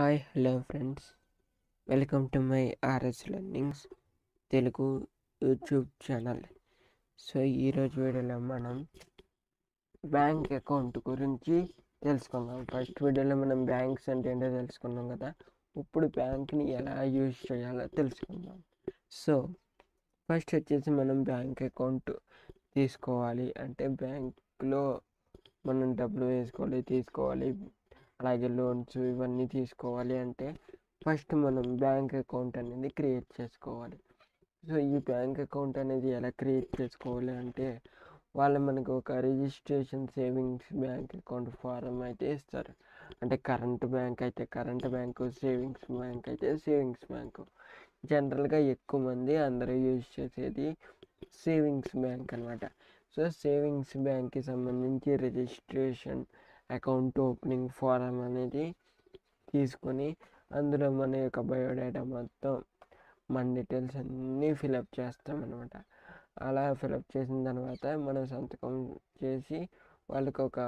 Hi hello friends. Welcome to my RS learnings Telugu YouTube channel. So ఈరోజు వీడియోలో మనం bank account గురించి తెలుసుకుందాం. ఫస్ట్ వీడియోలో మనం బ్యాంక్స్ అంటే ఏంటో తెలుసుకున్నాం కదా. ఇప్పుడు బ్యాంక్ని ఎలా యూజ్ చేయాలో తెలుసుకుందాం. సో ఫస్ట్ వచ్చేసి మనం బ్యాంక్ అకౌంట్ తీసుకోవాలి. అంటే బ్యాంక్లో మనం డబ్బులు వేసుకోవాలి తీసుకోవాలి. అలాగే లోన్స్ ఇవన్నీ తీసుకోవాలి అంటే ఫస్ట్ మనం బ్యాంక్ అకౌంట్ అనేది క్రియేట్ చేసుకోవాలి. సో ఈ బ్యాంక్ అకౌంట్ అనేది ఎలా క్రియేట్ చేసుకోవాలి అంటే వాళ్ళు మనకు ఒక registration savings bank account form అయితే ఇస్తారు. అంటే కరెంట్ బ్యాంక్ అయితే కరెంట్ బ్యాంకు సేవింగ్స్ బ్యాంక్ అయితే సేవింగ్స్ బ్యాంకు. జనరల్గా ఎక్కువ మంది అందరూ యూజ్ చేసేది సేవింగ్స్ బ్యాంక్ అనమాట సో సేవింగ్స్ బ్యాంక్కి సంబంధించి రిజిస్ట్రేషన్ అకౌంట్ ఓపెనింగ్ ఫారం అనేది తీసుకొని అందులో మన యొక్క బయోడేటా మొత్తం మన డీటెయిల్స్ అన్నీ ఫిలప్ చేస్తాం అనమాట అలా ఫిలప్ చేసిన తర్వాత మనం సంతకం చేసి వాళ్ళకి ఒక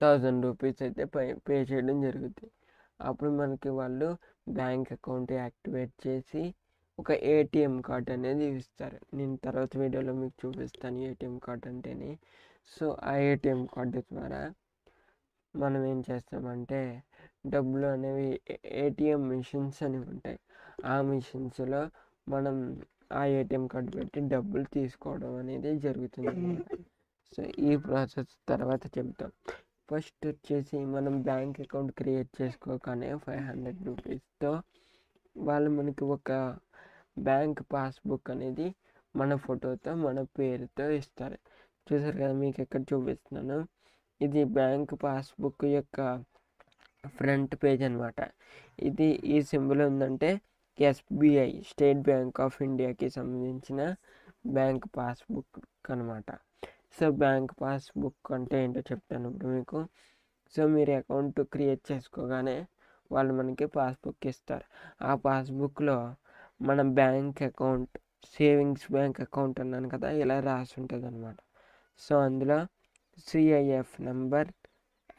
థౌజండ్ రూపీస్ అయితే పే పే చేయడం జరుగుతుంది అప్పుడు మనకి వాళ్ళు బ్యాంక్ అకౌంట్ యాక్టివేట్ చేసి ఒక ఏటీఎం కార్డ్ అనేది ఇస్తారు. నేను తర్వాత వీడియోలో మీకు చూపిస్తాను ఏటీఎం కార్డ్ అంటేనే. సో ఆ ఏటీఎం కార్డు ద్వారా మనం ఏం చేస్తామంటే డబ్బులు అనేవి ఏటీఎం మిషన్స్ అనేవి ఉంటాయి. ఆ మిషన్స్లో మనం ఆ ఏటీఎం కార్డు పెట్టి డబ్బులు తీసుకోవడం అనేది జరుగుతుంది సో ఈ ప్రాసెస్ తర్వాత చెప్తాం. ఫస్ట్ వచ్చేసి మనం బ్యాంక్ అకౌంట్ క్రియేట్ చేసుకోగానే ఫైవ్ హండ్రెడ్ రూపీస్తో వాళ్ళు మనకి ఒక బ్యాంక్ పాస్బుక్ అనేది మన ఫోటోతో మన పేరుతో ఇస్తారు. చూసారు కదా మీకు ఎక్కడ చూపిస్తున్నాను. ఇది బ్యాంక్ పాస్బుక్ యొక్క ఫ్రంట్ పేజ్ అనమాట ఇది ఈ సింబల్ ఉందంటే ఎస్బీఐ స్టేట్ బ్యాంక్ ఆఫ్ ఇండియాకి సంబంధించిన బ్యాంక్ పాస్బుక్ అనమాట సో బ్యాంక్ పాస్బుక్ అంటే ఏంటో చెప్తాను ఇప్పుడు మీకు. సో మీరు అకౌంట్ క్రియేట్ చేసుకోగానే వాళ్ళు మనకి పాస్బుక్ ఇస్తారు. ఆ పాస్బుక్లో మన bank account savings bank account అన్నాను కదా ఇలా రాసి ఉంటుంది అనమాట సో అందులో సిఐఎఫ్ నెంబర్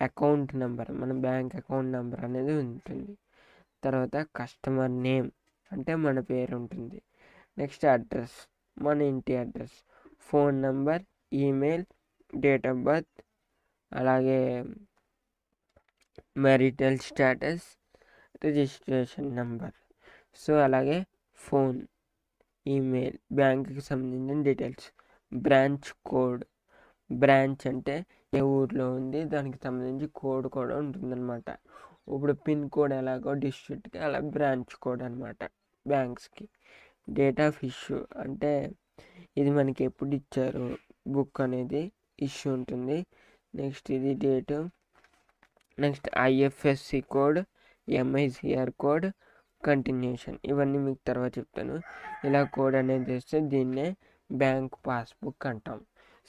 అకౌంట్ నెంబర్ మన బ్యాంక్ అకౌంట్ నెంబర్ అనేది ఉంటుంది. తర్వాత కస్టమర్ నేమ్ అంటే మన పేరు ఉంటుంది. నెక్స్ట్ అడ్రస్ మన ఇంటి address phone number email date of birth అలాగే marital status registration number. So అలాగే ఫోన్ ఈమెయిల్ బ్యాంక్కి సంబంధించిన డీటెయిల్స్. Branch code. బ్రాంచ్ అంటే ఏ ఊర్లో ఉంది దానికి సంబంధించి కోడ్ కూడా ఉంటుందన్నమాట. ఇప్పుడు పిన్ కోడ్ ఎలాగో డిస్ట్రిక్ట్కి అలా బ్రాంచ్ కోడ్ అనమాట బ్యాంక్స్కి. డేట్ ఆఫ్ ఇష్యూ అంటే ఇది మనకి ఎప్పుడు ఇచ్చారు బుక్ అనేది ఇష్యూ ఉంటుంది. నెక్స్ట్ ఇది date. Next IFSC code MICR code continuation. ఇవన్నీ మీకు తర్వాత చెప్తాను. ఇలా కోడ్ అనేది చేస్తే దీన్నే బ్యాంక్ పాస్బుక్ అంటాం.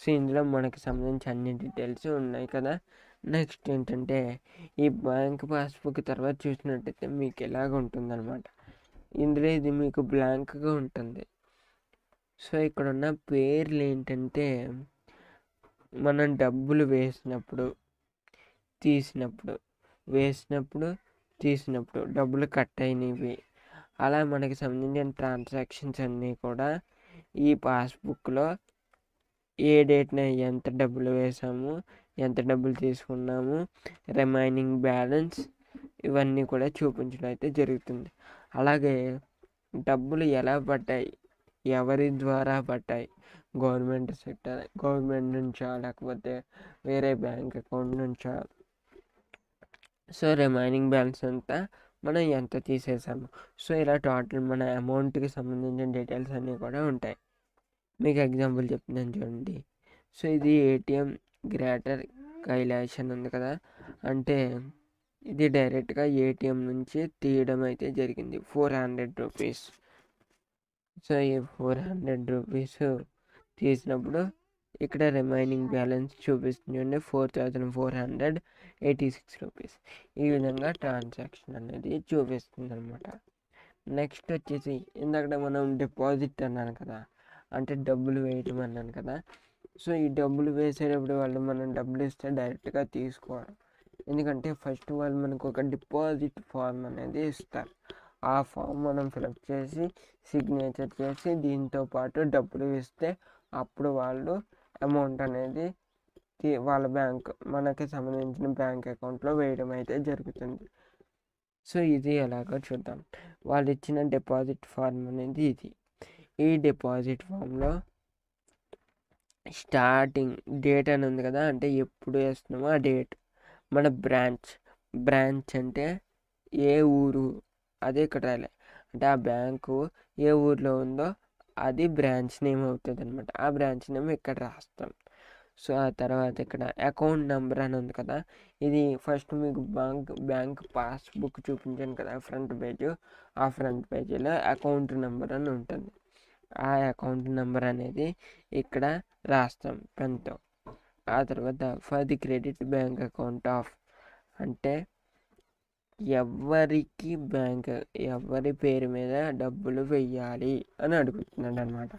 సో ఇందులో మనకి సంబంధించి అన్ని డీటెయిల్స్ ఉన్నాయి కదా. నెక్స్ట్ ఏంటంటే ఈ బ్యాంక్ పాస్బుక్ తర్వాత చూసినట్టయితే మీకు ఎలాగ ఉంటుందన్నమాట. ఇందులో ఇది మీకు బ్లాంక్గా ఉంటుంది. సో ఇక్కడ ఉన్న పేర్లు ఏంటంటే మనం డబ్బులు వేసినప్పుడు తీసినప్పుడు వేసినప్పుడు తీసినప్పుడు డబ్బులు కట్ అయినవి. అలా మనకి సంబంధించిన ట్రాన్సాక్షన్స్ అన్నీ కూడా ఈ పాస్బుక్లో ఏ డేట్న ఎంత డబ్బులు వేసాము ఎంత డబ్బులు తీసుకున్నాము రిమైనింగ్ బ్యాలెన్స్ ఇవన్నీ కూడా చూపించడం అయితే జరుగుతుంది. అలాగే డబ్బులు ఎలా పడ్డాయి ఎవరి ద్వారా పడ్డాయి గవర్నమెంట్ సెక్టర్ గవర్నమెంట్ నుంచా లేకపోతే వేరే బ్యాంక్ అకౌంట్ నుంచా సో రిమైనింగ్ బ్యాలెన్స్ అంతా మనం ఎంత తీసేసాము. సో ఇలా టోటల్ మన అమౌంట్కి సంబంధించిన డీటెయిల్స్ అన్నీ కూడా ఉంటాయి. మీకు ఎగ్జాంపుల్ చెప్తున్నాను చూడండి. సో ఇది ఏటీఎం గ్రేటర్ కైలాష్ అని ఉంది కదా. అంటే ఇది డైరెక్ట్గా ఏటీఎం నుంచి తీయడం అయితే జరిగింది. Four hundred rupees. సో ఈ ఫోర్ హండ్రెడ్ రూపీస్ తీసినప్పుడు ఇక్కడ రిమైనింగ్ బ్యాలెన్స్ చూపిస్తుంది. Four thousand four hundred eighty six rupees ఈ విధంగా ట్రాన్సాక్షన్ అనేది చూపిస్తుంది అనమాట నెక్స్ట్ వచ్చేసి ఇందాక మనం డిపాజిట్ అన్నాను కదా అంటే డబ్బులు వేయటం అన్నాను కదా. సో ఈ డబ్బులు వేసేటప్పుడు వాళ్ళు మనం డబ్బులు ఇస్తే డైరెక్ట్గా తీసుకోవడం. ఎందుకంటే ఫస్ట్ వాళ్ళు మనకు ఒక డిపాజిట్ ఫామ్ అనేది ఇస్తారు. ఆ ఫామ్ మనం ఫిలప్ చేసి సిగ్నేచర్ చేసి దీంతో పాటు డబ్బులు ఇస్తే అప్పుడు వాళ్ళు అమౌంట్ అనేది వాళ్ళ బ్యాంక్ మనకి సంబంధించిన బ్యాంక్ అకౌంట్లో వేయడం అయితే జరుగుతుంది. సో ఇది ఎలాగో చూద్దాం. వాళ్ళు ఇచ్చిన డిపాజిట్ ఫార్మ్ అనేది ఇది. ఈ డిపాజిట్ ఫామ్లో స్టార్టింగ్ డేట్ అని ఉంది కదా అంటే ఎప్పుడు వేస్తున్నామో ఆ డేట్. మన బ్రాంచ్ బ్రాంచ్ అంటే ఏ ఊరు అదే ఇక్కడ అంటే ఆ బ్యాంకు ఏ ఊర్లో ఉందో అది బ్రాంచ్ నేమ్ అవుతుంది అనమాట ఆ బ్రాంచ్ నేమ్ ఇక్కడ రాస్తాం. సో ఆ తర్వాత ఇక్కడ అకౌంట్ నెంబర్ అని ఉంది కదా ఇది ఫస్ట్ మీకు బ్యాంక్ బ్యాంక్ పాస్బుక్ చూపించాను కదా ఫ్రంట్ పేజ్. ఆ ఫ్రంట్ పేజీలో అకౌంట్ నెంబర్ అని ఉంటుంది. ఆ అకౌంట్ నెంబర్ అనేది ఇక్కడ రాస్తాం పెన్తో. ఆ తర్వాత for the credit bank account of అంటే ఎవరికి బ్యాంక్ ఎవరి పేరు మీద డబ్బులు వెయ్యాలి అని అడుగుతున్నాడు అనమాట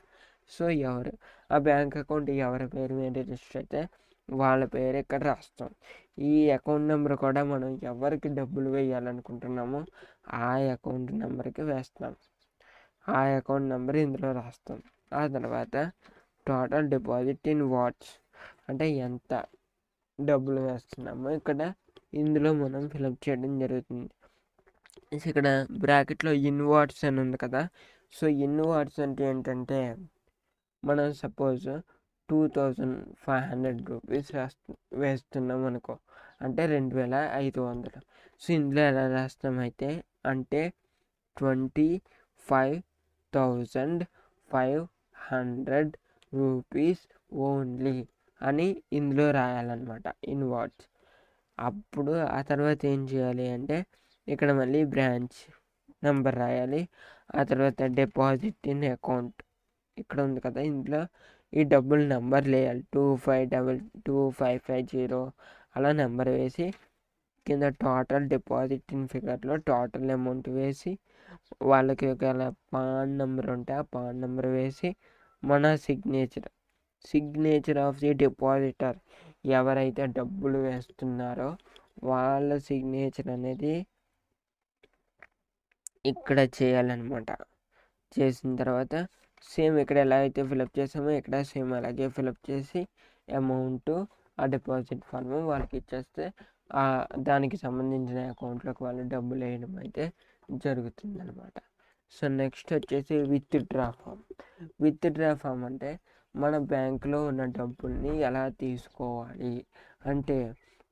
సో ఎవరు? ఆ బ్యాంక్ అకౌంట్ ఎవరి పేరు మీద రిజిస్టర్ అయితే వాళ్ళ పేరు ఇక్కడ రాస్తాం ఈ అకౌంట్ నెంబర్ కూడా మనం ఎవరికి డబ్బులు వేయాలనుకుంటున్నామో ఆ అకౌంట్ నెంబర్కి వేస్తాం ఆ అకౌంట్ నెంబర్ ఇందులో రాస్తాం ఆ తర్వాత టోటల్ డిపాజిట్ ఇన్ వాట్స్ అంటే ఎంత డబ్బులు వేస్తున్నామో ఇక్కడ ఇందులో మనం ఫిలప్ చేయడం జరుగుతుంది. ఇక్కడ బ్రాకెట్లో ఇన్ వాట్స్ అని ఉంది కదా. సో ఇన్ వాట్స్ అంటే ఏంటంటే మనం suppose two thousand five hundred rupees రాస్తు వేస్తున్నాం అనుకో. అంటే రెండు వేల ఐదు వందలు. సో ఇందులో ఎలా రాస్తామైతే అంటే twenty five thousand five hundred rupees only అని ఇందులో రాయాలన్నమాట. In words. అప్పుడు ఆ తర్వాత ఏం చేయాలి అంటే ఇక్కడ మళ్ళీ బ్రాంచ్ నెంబర్ రాయాలి. ఆ తర్వాత డిపాజిట్ ఇన్ అకౌంట్ ఇక్కడ ఉంది కదా ఇందులో ఈ డబ్బులు నెంబర్ వేయాలి two five double two five five zero అలా నెంబర్ వేసి కింద టోటల్ డిపాజిట్ ఇన్ ఫిగర్లో టోటల్ అమౌంట్ వేసి వాళ్ళకి ఒకవేళ పాన్ నెంబర్ ఉంటే ఆ పాన్ నెంబర్ వేసి మన signature signature of the depositor ఎవరైతే డబ్బులు వేస్తున్నారో వాళ్ళ సిగ్నేచర్ అనేది ఇక్కడ చేయాలన్నమాట. చేసిన తర్వాత సేమ్ ఇక్కడ ఎలా అయితే ఫిలప్ చేసామో ఇక్కడ సేమ్ అలాగే ఫిలప్ చేసి అమౌంట్ ఆ డిపాజిట్ ఫార్మ్ వాళ్ళకి ఇచ్చేస్తే దానికి సంబంధించిన అకౌంట్లోకి వాళ్ళు డబ్బులు వేయడం అయితే జరుగుతుంది అనమాట సో నెక్స్ట్ వచ్చేసి withdraw form withdraw form అంటే మన బ్యాంకులో ఉన్న డబ్బుల్ని ఎలా తీసుకోవాలి? అంటే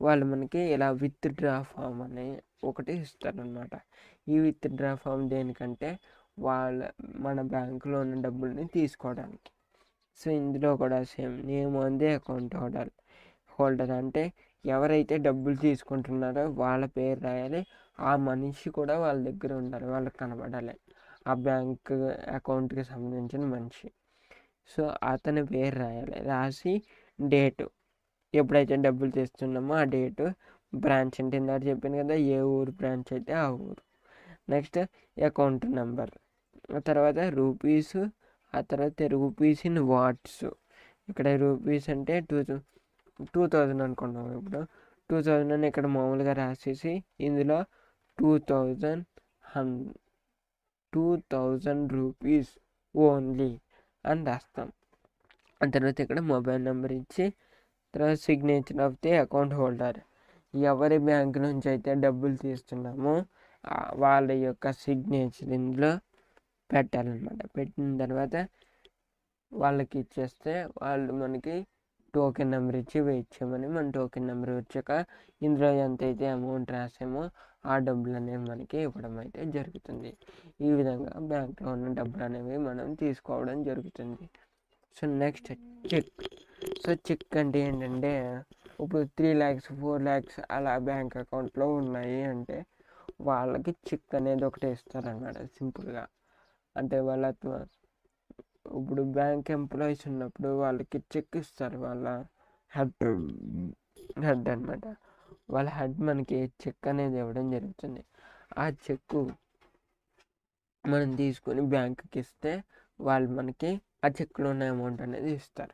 వాళ్ళు మనకి ఇలా విత్ డ్రా ఫామ్ అనే ఒకటి ఇస్తారనమాట ఈ విత్ డ్రా ఫామ్ దేనికంటే వాళ్ళ మన బ్యాంకులో ఉన్న డబ్బుల్ని తీసుకోవడానికి. సో ఇందులో కూడా సేమ్ నేమ్ అందే అకౌంట్ హోల్డర్ హోల్డర్ అంటే ఎవరైతే డబ్బులు తీసుకుంటున్నారో వాళ్ళ పేరు రాయాలి. ఆ మనిషి కూడా వాళ్ళ దగ్గర ఉండాలి వాళ్ళకి కనబడాలి. ఆ బ్యాంక్ అకౌంట్కి సంబంధించిన మనిషి. సో అతని పేరు రాయాలి. రాసి డేటు. ఎప్పుడైతే డబ్బులు తెస్తున్నామో ఆ డేటు బ్రాంచ్ అంటే ఇందాక చెప్పాను కదా ఏ ఊరు బ్రాంచ్ అయితే ఆ ఊరు. Next account number. ఆ తర్వాత రూపీస్ ఆ తర్వాత రూపీస్ ఇన్ వాట్స్. ఇక్కడ రూపీస్ అంటే టూ టూ థౌజండ్ అనుకున్నాం ఇప్పుడు. టూ థౌజండ్ అని ఇక్కడ మామూలుగా రాసేసి ఇందులో టూ థౌజండ్ హన్ టూ థౌజండ్ రూపీస్ ఓన్లీ. అని రాస్తాం. ఆ తర్వాత ఇక్కడ మొబైల్ నెంబర్ ఇచ్చి తర్వాత signature of the account holder ఎవరి బ్యాంక్ నుంచి అయితే డబ్బులు తీస్తున్నామో వాళ్ళ యొక్క సిగ్నేచర్ ఇందులో పెట్టాలన్నమాట. పెట్టిన తర్వాత వాళ్ళకి ఇచ్చేస్తే వాళ్ళు మనకి టోకెన్ నెంబర్ ఇచ్చి వెయిట్ చేయమని మన టోకెన్ నెంబర్ వచ్చాక ఇందులో ఎంత అయితే అమౌంట్ రాసామో ఆ డబ్బులు అనేవి మనకి ఇవ్వడం అయితే జరుగుతుంది. ఈ విధంగా బ్యాంక్లో ఉన్న డబ్బులు అనేవి మనం తీసుకోవడం జరుగుతుంది. So next cheque so cheque అంటే ఏంటంటే ఇప్పుడు త్రీ ల్యాక్స్ ఫోర్ ల్యాక్స్ అలా బ్యాంక్ అకౌంట్లో ఉన్నాయి అంటే వాళ్ళకి చెక్ అనేది ఒకటి ఇస్తారనమాట సింపుల్గా. అంటే వాళ్ళ ఇప్పుడు బ్యాంక్ ఎంప్లాయీస్ ఉన్నప్పుడు వాళ్ళకి చెక్ ఇస్తారు వాళ్ళ హెడ్ హెడ్ అనమాట వాళ్ళ హెడ్ మనకి చెక్ అనేది ఇవ్వడం జరుగుతుంది. ఆ చెక్కు మనం తీసుకొని బ్యాంకుకి ఇస్తే వాళ్ళు మనకి ఆ చెక్లో ఉన్న అమౌంట్ అనేది ఇస్తారు.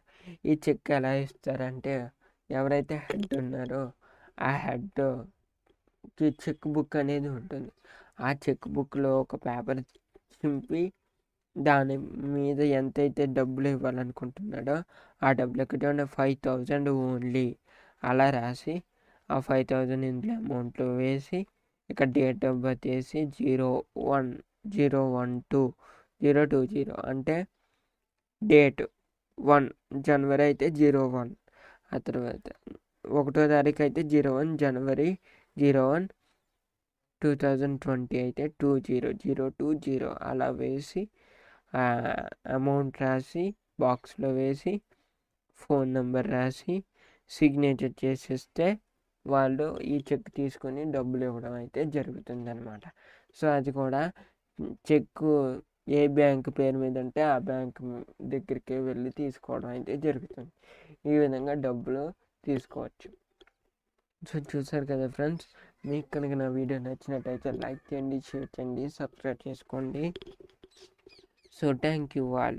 ఈ చెక్ ఎలా ఇస్తారంటే ఎవరైతే హెడ్ ఉన్నారో ఆ హెడ్కి చెక్ బుక్ అనేది ఉంటుంది. ఆ చెక్ బుక్లో ఒక పేపర్ చింపి దాని మీద ఎంతైతే డబ్బులు ఇవ్వాలనుకుంటున్నాడో ఆ డబ్బులకి ఫైవ్ థౌజండ్ ఓన్లీ అలా రాసి ఆ ఫైవ్ థౌజండ్ ఇందులో అమౌంట్లో వేసి ఇక్కడ డేట్ ఆఫ్ బర్త్ వేసి zero one zero one two zero two zero అంటే డేట్ వన్ జనవరి అయితే జీరో వన్ ఆ తర్వాత ఒకటో తారీఖు అయితే జీరో వన్ జనవరి zero one two thousand twenty అయితే two zero zero two zero అలా వేసి అమౌంట్ రాసి బాక్స్లో వేసి ఫోన్ నెంబర్ రాసి సిగ్నేచర్ చేసేస్తే వాళ్ళు ఈ చెక్ తీసుకొని డబ్బులు ఇవ్వడం అయితే జరుగుతుందనమాట సో అది కూడా చెక్ ఏ బ్యాంక్ పేరు మీద ఉంటే ఆ బ్యాంక్ దగ్గరికి వెళ్ళి తీసుకోవడం అయితే జరుగుతుంది. ఈ విధంగా డబ్బులు తీసుకోవచ్చు. సో చూసారు కదా ఫ్రెండ్స్ మీకు కనుక నా వీడియో నచ్చినట్టయితే లైక్ చేయండి షేర్ చేయండి సబ్స్క్రైబ్ చేసుకోండి. So, thank you all.